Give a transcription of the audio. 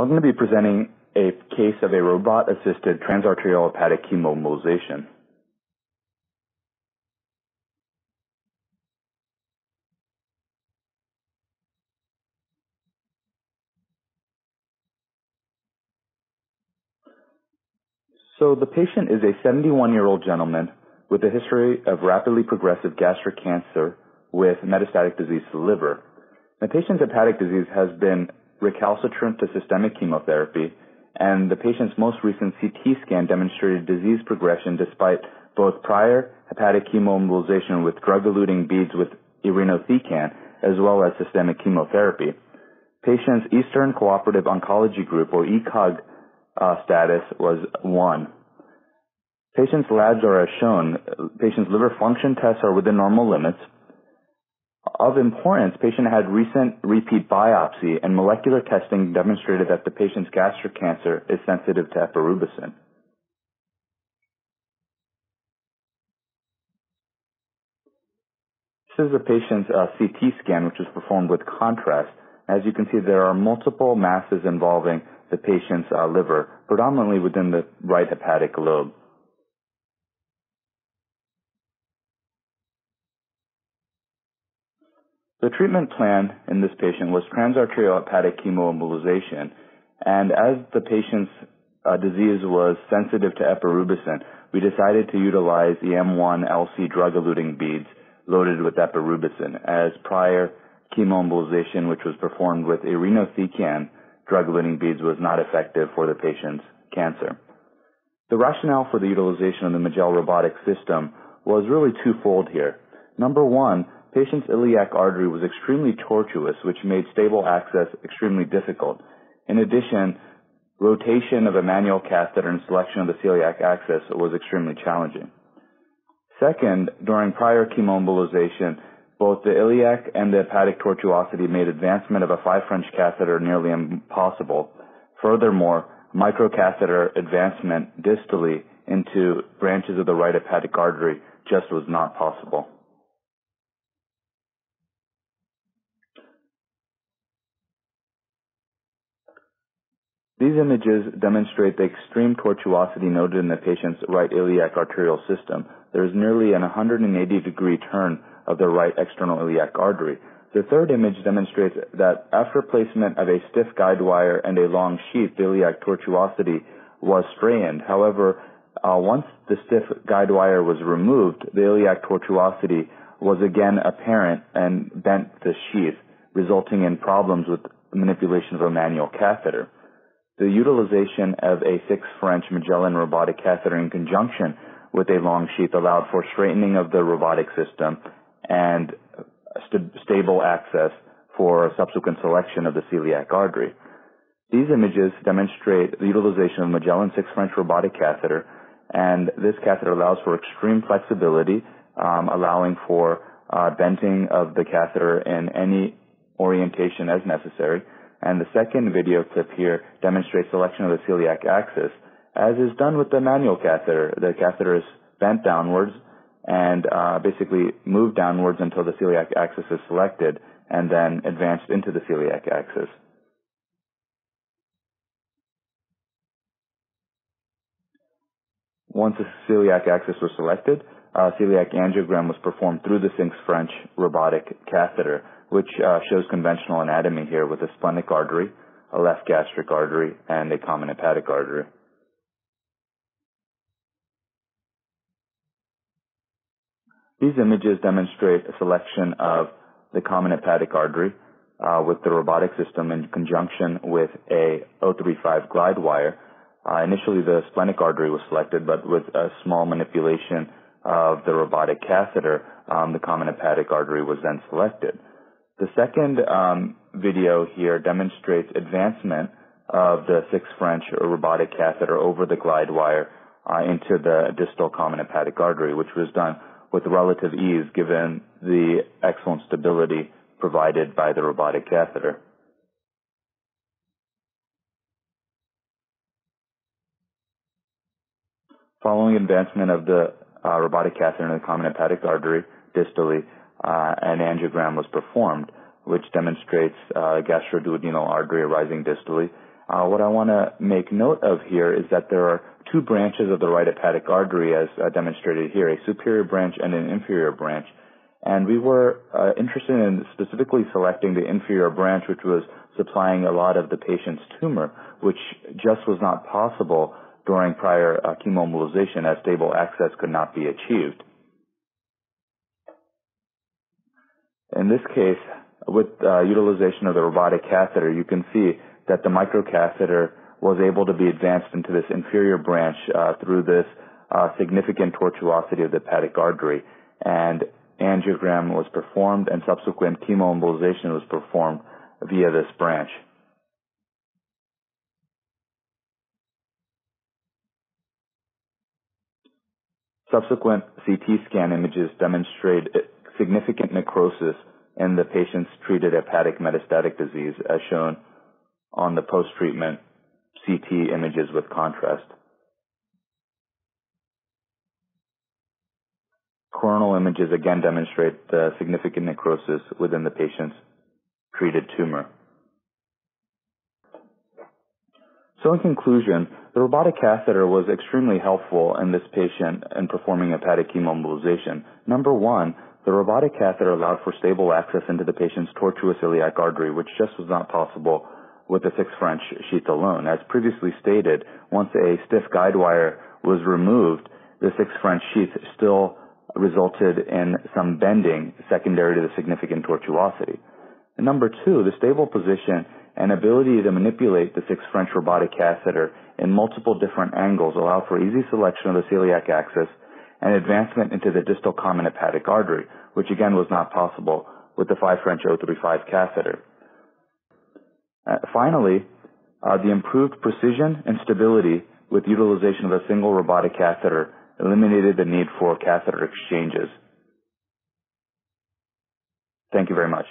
I'm going to be presenting a case of a robot-assisted transarterial hepatic chemoembolization. So the patient is a 71-year-old gentleman with a history of rapidly progressive gastric cancer with metastatic disease to the liver. The patient's hepatic disease has been recalcitrant to systemic chemotherapy, and the patient's most recent CT scan demonstrated disease progression despite both prior hepatic chemoembolization with drug-eluting beads with irinotecan as well as systemic chemotherapy. Patient's Eastern Cooperative Oncology Group, or ECOG, uh, status was 1. Patient's labs are as shown. Patient's liver function tests are within normal limits. Of importance, patient had recent repeat biopsy and molecular testing demonstrated that the patient's gastric cancer is sensitive to epirubicin. This is the patient's uh, CT scan, which was performed with contrast. As you can see, there are multiple masses involving the patient's uh, liver, predominantly within the right hepatic lobe. The treatment plan in this patient was transarterial hepatic chemoembolization, and as the patient's uh, disease was sensitive to epirubicin, we decided to utilize the M1LC drug-eluting beads loaded with epirubicin, as prior chemoembolization, which was performed with irinotecan drug-eluting beads, was not effective for the patient's cancer. The rationale for the utilization of the Magellan robotic system was really twofold here. Number one, patient's iliac artery was extremely tortuous, which made stable access extremely difficult. In addition, rotation of a manual catheter and selection of the celiac axis was extremely challenging. Second, during prior chemoembolization, both the iliac and the hepatic tortuosity made advancement of a five French catheter nearly impossible. Furthermore, microcatheter advancement distally into branches of the right hepatic artery just was not possible. These images demonstrate the extreme tortuosity noted in the patient's right iliac arterial system. There is nearly an 180 degree turn of the right external iliac artery. The third image demonstrates that after placement of a stiff guide wire and a long sheath, the iliac tortuosity was strained. However, uh, once the stiff guide wire was removed, the iliac tortuosity was again apparent and bent the sheath, resulting in problems with manipulation of a manual catheter. The utilization of a 6 French Magellan robotic catheter in conjunction with a long sheath allowed for straightening of the robotic system and st- stable access for subsequent selection of the celiac artery. These images demonstrate the utilization of Magellan 6 French robotic catheter, and this catheter allows for extreme flexibility, um, allowing for uh, benting of the catheter in any orientation as necessary, and the second video clip here demonstrates selection of the celiac axis. As is done with the manual catheter, the catheter is bent downwards and uh, basically moved downwards until the celiac axis is selected and then advanced into the celiac axis. Once the celiac axis was selected, a celiac angiogram was performed through the 6 French robotic catheter which uh, shows conventional anatomy here with a splenic artery, a left gastric artery, and a common hepatic artery. These images demonstrate a selection of the common hepatic artery uh, with the robotic system in conjunction with a 035 glide wire. Uh, initially, the splenic artery was selected, but with a small manipulation of the robotic catheter, um, the common hepatic artery was then selected. The second um, video here demonstrates advancement of the 6 French robotic catheter over the glide wire uh, into the distal common hepatic artery, which was done with relative ease given the excellent stability provided by the robotic catheter. Following advancement of the uh, robotic catheter in the common hepatic artery distally, uh, an angiogram was performed, which demonstrates uh, gastroduodenal artery arising distally. Uh, what I want to make note of here is that there are two branches of the right hepatic artery as uh, demonstrated here, a superior branch and an inferior branch. And we were uh, interested in specifically selecting the inferior branch, which was supplying a lot of the patient's tumor, which just was not possible during prior uh, chemoembolization as stable access could not be achieved. In this case, with uh, utilization of the robotic catheter, you can see that the microcatheter was able to be advanced into this inferior branch uh, through this uh, significant tortuosity of the hepatic artery. And angiogram was performed and subsequent chemoembolization was performed via this branch. Subsequent CT scan images demonstrate significant necrosis in the patient's treated hepatic metastatic disease as shown on the post-treatment CT images with contrast. Coronal images again demonstrate the significant necrosis within the patient's treated tumor. So in conclusion, the robotic catheter was extremely helpful in this patient in performing hepatic chemoembolization. Number one, the robotic catheter allowed for stable access into the patient's tortuous iliac artery, which just was not possible with the six French sheath alone. As previously stated, once a stiff guide wire was removed, the six French sheath still resulted in some bending secondary to the significant tortuosity. And number two, the stable position and ability to manipulate the six French robotic catheter in multiple different angles allow for easy selection of the celiac axis and advancement into the distal common hepatic artery, which again was not possible with the 5 French 035 catheter. Uh, finally, uh, the improved precision and stability with utilization of a single robotic catheter eliminated the need for catheter exchanges. Thank you very much.